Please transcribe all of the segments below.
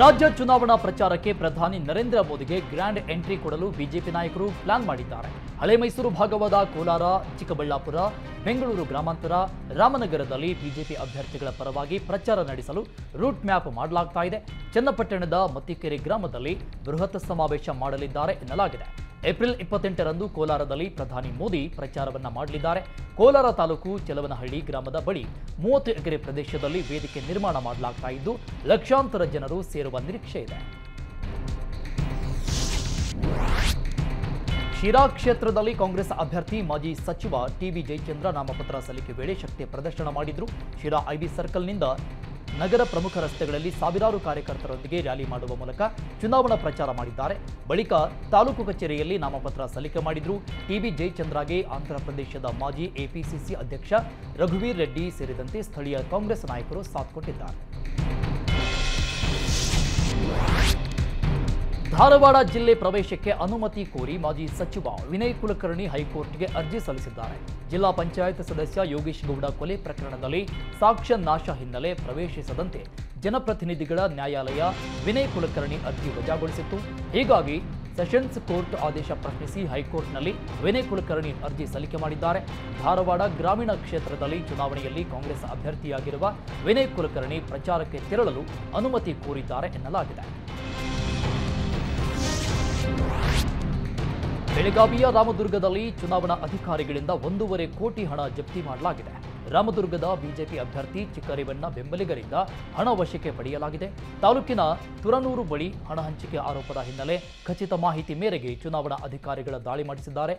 ರಾಜ್ಯ ಚುನಾವಣಾ ಪ್ರಚಾರಕ್ಕೆ ಪ್ರಧಾನಿ ನರೇಂದ್ರ ಮೋದಿಗೆ ಗ್ರ್ಯಾಂಡ್ ಎಂಟ್ರಿ ಕೊಡಲು ಬಿಜೆಪಿ ನಾಯಕರು ಪ್ಲಾನ್ ಮಾಡಿದ್ದಾರೆ. ಹಳೆ ಮೈಸೂರು ಭಾಗವಾದ ಕೋಲಾರ, ಚಿಕ್ಕಬಳ್ಳಾಪುರ, ಬೆಂಗಳೂರು ಗ್ರಾಮಾಂತರ, ರಾಮನಗರದಲ್ಲಿ ಬಿಜೆಪಿ ಅಭ್ಯರ್ಥಿಗಳ ಪರವಾಗಿ ಪ್ರಚಾರ ನಡೆಸಲು ರೂಟ್ ಮ್ಯಾಪ್ ಮಾಡಲಾಗ್ತಾ ಇದೆ. ಚನ್ನಪಟ್ಟಣದ ಮತ್ತಿಕೆರೆ ಗ್ರಾಮದಲ್ಲಿ ಬೃಹತ್ ಸಮಾವೇಶ ಮಾಡಲಿದ್ದಾರೆ ಎನ್ನಲಾಗಿದೆ. ಏಪ್ರಿಲ್ ಇಪ್ಪತ್ತೆಂಟರಂದು ಕೋಲಾರದಲ್ಲಿ ಪ್ರಧಾನಿ ಮೋದಿ ಪ್ರಚಾರವನ್ನ ಮಾಡಲಿದ್ದಾರೆ. ಕೋಲಾರ ತಾಲೂಕು ಚಲವನಹಳ್ಳಿ ಗ್ರಾಮದ ಬಳಿ ಮೂವತ್ತು ಎಕರೆ ಪ್ರದೇಶದಲ್ಲಿ ವೇದಿಕೆ ನಿರ್ಮಾಣ ಮಾಡಲಾಗ್ತಾ ಇದ್ದು, ಲಕ್ಷಾಂತರ ಜನರು ಸೇರುವ ನಿರೀಕ್ಷೆ ಇದೆ. ಶಿರಾ ಕ್ಷೇತ್ರದಲ್ಲಿ ಕಾಂಗ್ರೆಸ್ ಅಭ್ಯರ್ಥಿ ಮಾಜಿ ಸಚಿವ ಟಿವಿ ಜಯಚಂದ್ರ ನಾಮಪತ್ರ ಸಲ್ಲಿಕೆ ವೇಳೆ ಶಕ್ತಿ ಪ್ರದರ್ಶನ ಮಾಡಿದ್ರು. ಶಿರಾ ಐಬಿ ಸರ್ಕಲ್ನಿಂದ ನಗರ ಪ್ರಮುಖ ರಸ್ತೆಗಳಲ್ಲಿ ಸಾವಿರಾರು ಕಾರ್ಯಕರ್ತರೊಂದಿಗೆ ರ್ಯಾಲಿ ಮಾಡುವ ಮೂಲಕ ಚುನಾವಣಾ ಪ್ರಚಾರ ಮಾಡಿದ್ದಾರೆ. ಬಳಿಕ ತಾಲೂಕು ಕಚೇರಿಯಲ್ಲಿ ನಾಮಪತ್ರ ಸಲ್ಲಿಕೆ ಮಾಡಿದ್ರು. ಟಿಬಿ ಜಯಚಂದ್ರಗೆ ಆಂಧ್ರಪ್ರದೇಶದ ಮಾಜಿ ಎಪಿಸಿಸಿ ಅಧ್ಯಕ್ಷ ರಘುವೀರ್ ರೆಡ್ಡಿ ಸೇರಿದಂತೆ ಸ್ಥಳೀಯ ಕಾಂಗ್ರೆಸ್ ನಾಯಕರು ಸಾಥ್ ಕೊಟ್ಟಿದ್ದಾರೆ. ಧಾರವಾಡ ಜಿಲ್ಲೆ ಪ್ರವೇಶಕ್ಕೆ ಅನುಮತಿ ಕೋರಿ ಮಾಜಿ ಸಚಿವ ವಿನಯ್ ಕುಲಕರ್ಣಿ ಹೈಕೋರ್ಟ್ಗೆ ಅರ್ಜಿ ಸಲ್ಲಿಸಿದ್ದಾರೆ. ಜಿಲ್ಲಾ ಪಂಚಾಯತ್ ಸದಸ್ಯ ಯೋಗೇಶ್ ಗೌಡ ಕೊಲೆ ಪ್ರಕರಣದಲ್ಲಿ ಸಾಕ್ಷ್ಯ ನಾಶ ಹಿನ್ನೆಲೆ ಪ್ರವೇಶಿಸದಂತೆ ಜನಪ್ರತಿನಿಧಿಗಳ ನ್ಯಾಯಾಲಯ ವಿನಯ್ ಕುಲಕರ್ಣಿ ಅರ್ಜಿ ವಜಾಗೊಳಿಸಿತ್ತು. ಹೀಗಾಗಿ ಸೆಷನ್ಸ್ ಕೋರ್ಟ್ ಆದೇಶ ಪ್ರಶ್ನಿಸಿ ಹೈಕೋರ್ಟ್ನಲ್ಲಿ ವಿನಯ್ ಕುಲಕರ್ಣಿ ಅರ್ಜಿ ಸಲ್ಲಿಕೆ ಮಾಡಿದ್ದಾರೆ. ಧಾರವಾಡ ಗ್ರಾಮೀಣ ಕ್ಷೇತ್ರದಲ್ಲಿ ಚುನಾವಣೆಯಲ್ಲಿ ಕಾಂಗ್ರೆಸ್ ಅಭ್ಯರ್ಥಿಯಾಗಿರುವ ವಿನಯ್ ಕುಲಕರ್ಣಿ ಪ್ರಚಾರಕ್ಕೆ ತೆರಳಲು ಅನುಮತಿ ಕೋರಿದ್ದಾರೆ ಎನ್ನಲಾಗಿದೆ. ಬೆಳಗಾವಿಯ ರಾಮದುರ್ಗದಲ್ಲಿ ಚುನಾವಣಾ ಅಧಿಕಾರಿಗಳಿಂದ ಒಂದೂವರೆ ಕೋಟಿ ಹಣ ಜಪ್ತಿ ಮಾಡಲಾಗಿದೆ. ರಾಮದುರ್ಗದ ಬಿಜೆಪಿ ಅಭ್ಯರ್ಥಿ ಚಿಕ್ಕರೇವಣ್ಣ ಬೆಂಬಲಿಗರಿಂದ ಹಣ ವಶಕ್ಕೆ ಪಡೆಯಲಾಗಿದೆ. ತಾಲೂಕಿನ ತುರನೂರು ಬಳಿ ಹಣ ಹಂಚಿಕೆ ಆರೋಪದ ಹಿನ್ನೆಲೆ ಖಚಿತ ಮಾಹಿತಿ ಮೇರೆಗೆ ಚುನಾವಣಾ ಅಧಿಕಾರಿಗಳ ದಾಳಿ ಮಾಡಿಸಿದ್ದಾರೆ.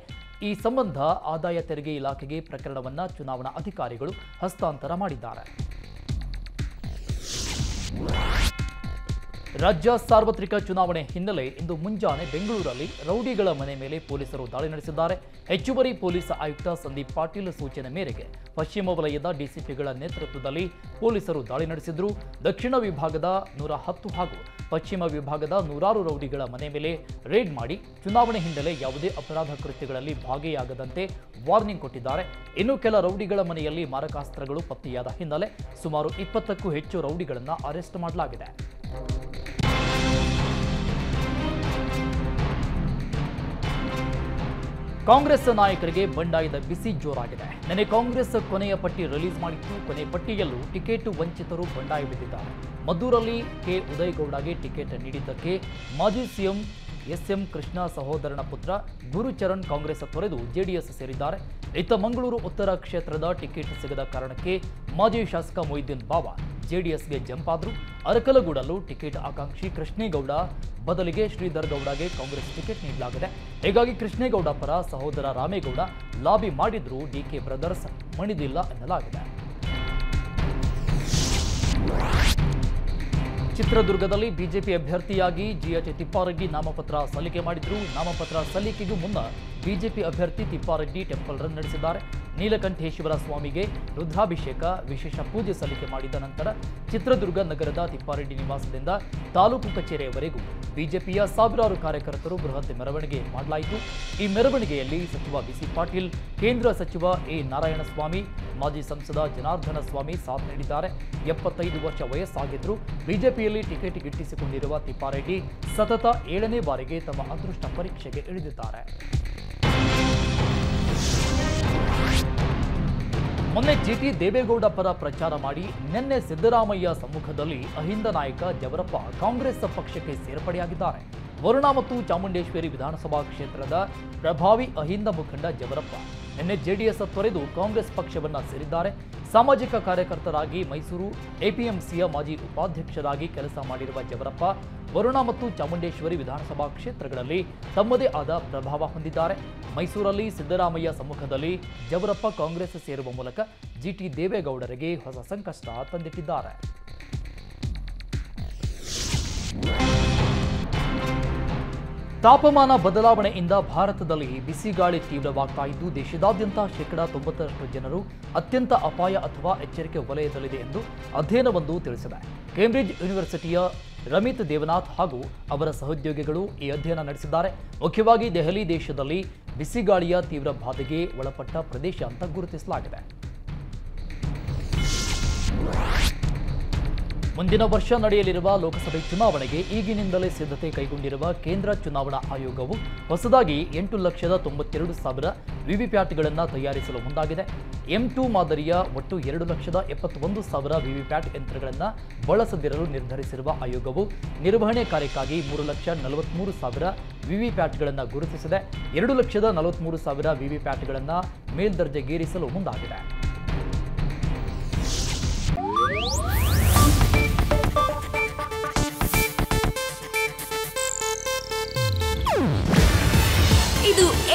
ಈ ಸಂಬಂಧ ಆದಾಯ ತೆರಿಗೆ ಇಲಾಖೆಗೆ ಪ್ರಕರಣವನ್ನು ಚುನಾವಣಾ ಅಧಿಕಾರಿಗಳು ಹಸ್ತಾಂತರ ಮಾಡಿದ್ದಾರೆ. ರಾಜ್ಯ ಸಾರ್ವತ್ರಿಕ ಚುನಾವಣೆ ಹಿನ್ನೆಲೆ ಇಂದು ಮುಂಜಾನೆ ಬೆಂಗಳೂರಲ್ಲಿ ರೌಡಿಗಳ ಮನೆ ಮೇಲೆ ಪೊಲೀಸರು ದಾಳಿ ನಡೆಸಿದ್ದಾರೆ. ಹೆಚ್ಚುವರಿ ಪೊಲೀಸ್ ಆಯುಕ್ತ ಸಂದೀಪ್ ಪಾಟೀಲ್ ಸೂಚನೆ ಮೇರೆಗೆ ಪಶ್ಚಿಮ ವಲಯದ ಡಿಸಿಪಿಗಳ ನೇತೃತ್ವದಲ್ಲಿ ಪೊಲೀಸರು ದಾಳಿ ನಡೆಸಿದ್ರು. ದಕ್ಷಿಣ ವಿಭಾಗದ ನೂರ ಹತ್ತು ಹಾಗೂ ಪಶ್ಚಿಮ ವಿಭಾಗದ ನೂರಾರು ರೌಡಿಗಳ ಮನೆ ಮೇಲೆ ರೇಡ್ ಮಾಡಿ ಚುನಾವಣೆ ಹಿನ್ನೆಲೆ ಯಾವುದೇ ಅಪರಾಧ ಕೃತ್ಯಗಳಲ್ಲಿ ಭಾಗಿಯಾಗದಂತೆ ವಾರ್ನಿಂಗ್ ಕೊಟ್ಟಿದ್ದಾರೆ. ಇನ್ನು ಕೆಲ ರೌಡಿಗಳ ಮನೆಯಲ್ಲಿ ಮಾರಕಾಸ್ತ್ರಗಳು ಪತ್ತೆಯಾದ ಹಿನ್ನೆಲೆ ಸುಮಾರು ಇಪ್ಪತ್ತಕ್ಕೂ ಹೆಚ್ಚು ರೌಡಿಗಳನ್ನು ಅರೆಸ್ಟ್ ಮಾಡಲಾಗಿದೆ. ಕಾಂಗ್ರೆಸ್ ನಾಯಕರಿಗೆ ಬಂಡಾಯದ ಬಿಸಿ ಜೋರಾಗಿದೆ. ನಿನ್ನೆ ಕಾಂಗ್ರೆಸ್ ಕೊನೆಯ ಪಟ್ಟಿ ರಿಲೀಸ್ ಮಾಡಿತ್ತು. ಕೊನೆ ಪಟ್ಟಿಯಲ್ಲೂ ಟಿಕೆಟ್ ವಂಚಿತರು ಬಂಡಾಯ ಬಿದ್ದಿದ್ದಾರೆ ಮದ್ದೂರಲ್ಲಿ ಕೆ. ಉದಯಗೌಡಗೆ ಟಿಕೆಟ್ ನೀಡಿದ್ದಕ್ಕೆ ಮಾಜಿ ಸಿಎಂ ಎಸ್ಎಂ ಕೃಷ್ಣ ಸಹೋದರನ ಪುತ್ರ ಗುರುಚರಣ್ ಕಾಂಗ್ರೆಸ್ ತೊರೆದು ಜೆಡಿಎಸ್ ಸೇರಿದ್ದಾರೆ. ಇತ್ತ ಮಂಗಳೂರು ಉತ್ತರ ಕ್ಷೇತ್ರದ ಟಿಕೆಟ್ ಸಿಗದ ಕಾರಣಕ್ಕೆ ಮಾಜಿ ಶಾಸಕ ಮೊಯ್ದೀನ್ ಬಾಬಾ ಜೆಡಿಎಸ್ಗೆ ಜಂಪ್ ಆದ್ರು ಅರಕಲಗೂಡಲ್ಲೂ ಟಿಕೆಟ್ ಆಕಾಂಕ್ಷಿ ಕೃಷ್ಣೇಗೌಡ ಬದಲಿಗೆ ಶ್ರೀಧರ್ ಗೌಡಗೆ ಕಾಂಗ್ರೆಸ್ ಟಿಕೆಟ್ ನೀಡಲಾಗಿದೆ. ಹೀಗಾಗಿ ಕೃಷ್ಣೇಗೌಡ ಪರ ಸಹೋದರ ರಾಮೇಗೌಡ ಲಾಬಿ ಮಾಡಿದ್ರೂ ಡಿಕೆ ಬ್ರದರ್ಸ್ ಮಣಿದಿಲ್ಲ ಎನ್ನಲಾಗಿದೆ. ಚಿತ್ರದುರ್ಗದಲ್ಲಿ ಬಿಜೆಪಿ ಅಭ್ಯರ್ಥಿಯಾಗಿ ಜಿಎಚ್ ತಿಪ್ಪಾರೆಡ್ಡಿ ನಾಮಪತ್ರ ಸಲ್ಲಿಕೆ ಮಾಡಿದ್ರು. ನಾಮಪತ್ರ ಸಲ್ಲಿಕೆಗೂ ಮುನ್ನ ಬಿಜೆಪಿ ಅಭ್ಯರ್ಥಿ ತಿಪ್ಪಾರೆಡ್ಡಿ ಟೆಂಪಲ್ ರನ್ ನಡೆಸಿದ್ದಾರೆ. ನೀಲಕಂಠೇಶ್ವರ ಸ್ವಾಮಿಗೆ ರುದ್ರಾಭಿಷೇಕ, ವಿಶೇಷ ಪೂಜೆ ಸಲ್ಲಿಕೆ ಮಾಡಿದ ನಂತರ ಚಿತ್ರದುರ್ಗ ನಗರದ ತಿಪ್ಪಾರೆಡ್ಡಿ ನಿವಾಸದಿಂದ ತಾಲೂಕು ಕಚೇರಿಯವರೆಗೂ ಬಿಜೆಪಿಯ ಸಾವಿರಾರು ಕಾರ್ಯಕರ್ತರು ಬೃಹತ್ ಮೆರವಣಿಗೆ ಮಾಡಲಾಯಿತು. ಈ ಮೆರವಣಿಗೆಯಲ್ಲಿ ಸಚಿವ ಬಿಸಿ ಪಾಟೀಲ್, ಕೇಂದ್ರ ಸಚಿವ ಎ ನಾರಾಯಣಸ್ವಾಮಿ ಮಾಜಿ ಸಂಸದ ಜನಾರ್ದನ ಸ್ವಾಮಿ ಸಾಥ್ ನೀಡಿದ್ದಾರೆ. ಎಪ್ಪತ್ತೈದು ವರ್ಷ ವಯಸ್ಸಾಗಿದ್ದರೂ ಬಿಜೆಪಿಯಲ್ಲಿ ಟಿಕೆಟ್ ಗಿಟ್ಟಿಸಿಕೊಂಡಿರುವ ತಿಪ್ಪಾರೆಡ್ಡಿ ಸತತ ಏಳನೇ ಬಾರಿಗೆ ತಮ್ಮ ಅದೃಷ್ಟ ಪರೀಕ್ಷೆಗೆ ಇಳಿದಿದ್ದಾರೆ. ಮೊನ್ನೆ ಜಿಟಿ ದೇವೇಗೌಡ ಪರ ಪ್ರಚಾರ ಮಾಡಿ ನಿನ್ನೆ ಸಿದ್ದರಾಮಯ್ಯ ಸಮ್ಮುಖದಲ್ಲಿ ಅಹಿಂದ ನಾಯಕ ಜವರಪ್ಪ ಕಾಂಗ್ರೆಸ್ ಪಕ್ಷಕ್ಕೆ ಸೇರ್ಪಡೆಯಾಗಿದ್ದಾರೆ. ವರುಣಾ ಮತ್ತು ಚಾಮುಂಡೇಶ್ವರಿ ವಿಧಾನಸಭಾ ಕ್ಷೇತ್ರದ ಪ್ರಭಾವಿ ಅಹಿಂದ ಮುಖಂಡ ಜವರಪ್ಪ ನಿನ್ನೆ ಜೆಡಿಎಸ್ ತೊರೆದು ಕಾಂಗ್ರೆಸ್ ಪಕ್ಷವನ್ನ ಸೇರಿದ್ದಾರೆ. ಸಾಮಾಜಿಕ ಕಾರ್ಯಕರ್ತರಾಗಿ ಮೈಸೂರು ಎಪಿಎಂಸಿಯ ಮಾಜಿ ಉಪಾಧ್ಯಕ್ಷರಾಗಿ ಕೆಲಸ ಮಾಡಿರುವ ಜವರಪ್ಪ, ವರುಣಾ ಮತ್ತು ಚಾಮುಂಡೇಶ್ವರಿ ವಿಧಾನಸಭಾ ಕ್ಷೇತ್ರಗಳಲ್ಲಿ ತಮ್ಮದೇ ಆದ ಪ್ರಭಾವ ಹೊಂದಿದ್ದಾರೆ. ಮೈಸೂರಲ್ಲಿ ಸಿದ್ದರಾಮಯ್ಯ ಸಮ್ಮುಖದಲ್ಲಿ ಜವರಪ್ಪ ಕಾಂಗ್ರೆಸ್ ಸೇರುವ ಮೂಲಕ ಜಿಟಿ ದೇವೇಗೌಡರಿಗೆ ಹೊಸ ಸಂಕಷ್ಟ ತಂದಿಟ್ಟಿದ್ದಾರೆ. ತಾಪಮಾನ ಬದಲಾವಣೆಯಿಂದ ಭಾರತದಲ್ಲಿ ಬಿಸಿಗಾಳಿ ತೀವ್ರವಾಗ್ತಾ ಇದ್ದು ದೇಶದಾದ್ಯಂತ ಶೇಕಡಾ ತೊಂಬತ್ತರಷ್ಟು ಜನರು ಅತ್ಯಂತ ಅಪಾಯ ಅಥವಾ ಎಚ್ಚರಿಕೆ ವಲಯದಲ್ಲಿದೆ ಎಂದು ಅಧ್ಯಯನವೊಂದು ತಿಳಿಸಿದೆ. ಕೇಂಬ್ರಿಡ್ಜ್ ಯೂನಿವರ್ಸಿಟಿಯ ರಮಿತ್ ದೇವನಾಥ್ ಹಾಗೂ ಅವರ ಸಹೋದ್ಯೋಗಿಗಳು ಈ ಅಧ್ಯಯನ ನಡೆಸಿದ್ದಾರೆ. ಮುಖ್ಯವಾಗಿ ದೆಹಲಿ ದೇಶದಲ್ಲಿ ಬಿಸಿಗಾಳಿಯ ತೀವ್ರ ಬಾಧೆಗೆ ಒಳಪಟ್ಟ ಪ್ರದೇಶ ಅಂತ ಗುರುತಿಸಲಾಗಿದೆ. ಮುಂದಿನ ವರ್ಷ ನಡೆಯಲಿರುವ ಲೋಕಸಭೆ ಚುನಾವಣೆಗೆ ಈಗಿನಿಂದಲೇ ಸಿದ್ಧತೆ ಕೈಗೊಂಡಿರುವ ಕೇಂದ್ರ ಚುನಾವಣಾ ಆಯೋಗವು ಹೊಸದಾಗಿ ಎಂಟು ಲಕ್ಷದ ತೊಂಬತ್ತೆರಡು ಸಾವಿರ ವಿವಿಪ್ಯಾಟ್ಗಳನ್ನು ತಯಾರಿಸಲು ಮುಂದಾಗಿದೆ. ಎಂ ಟು ಮಾದರಿಯ ಒಟ್ಟು ಎರಡು ಲಕ್ಷದ ಎಪ್ಪತ್ತೊಂದು ಸಾವಿರ ವಿವಿಪ್ಯಾಟ್ ಯಂತ್ರಗಳನ್ನು ಬಳಸದಿರಲು ನಿರ್ಧರಿಸಿರುವ ಆಯೋಗವು ನಿರ್ವಹಣೆ ಕಾರ್ಯಕ್ಕಾಗಿ ಮೂರು ಲಕ್ಷ ನಲವತ್ತ್ಮೂರು ಸಾವಿರ ವಿವಿಪ್ಯಾಟ್ಗಳನ್ನು ಗುರುತಿಸಿದೆ. ಎರಡು ಲಕ್ಷದ ನಲವತ್ಮೂರು ಸಾವಿರ ವಿವಿಪ್ಯಾಟ್ಗಳನ್ನು ಮೇಲ್ದರ್ಜೆಗೇರಿಸಲು ಮುಂದಾಗಿದೆ.